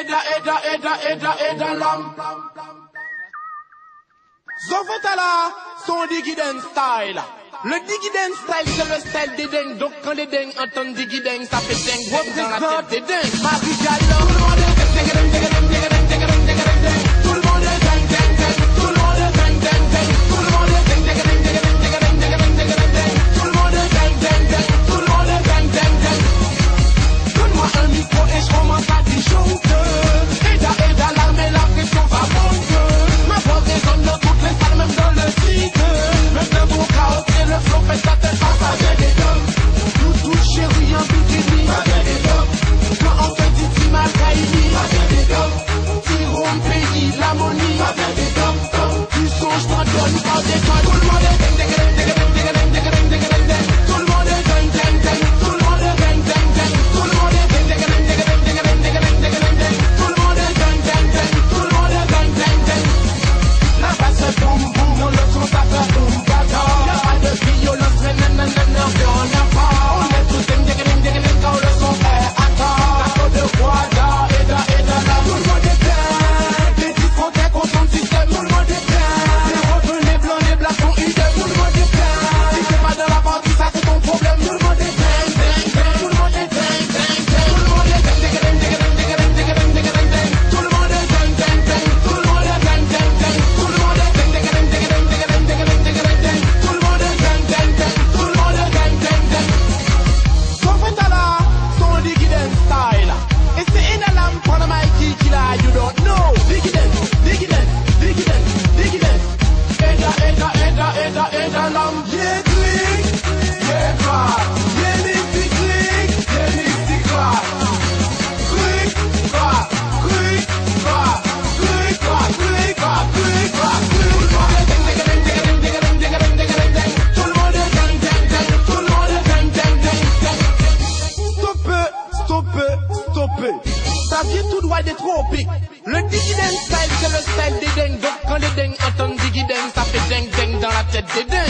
eda eda eda eda eda lam. Zofotala son digiden style. Le digiden style c'est le style des dingues. Donc quand les dingues entendent digiden ça fait dingue. Dans la tête des dingues all it. tout droit des tropiques. Le diggideng style, c'est le style des dingues. Donc quand les dingues entendent diggideng, ça fait ding ding dans la tête des dingues.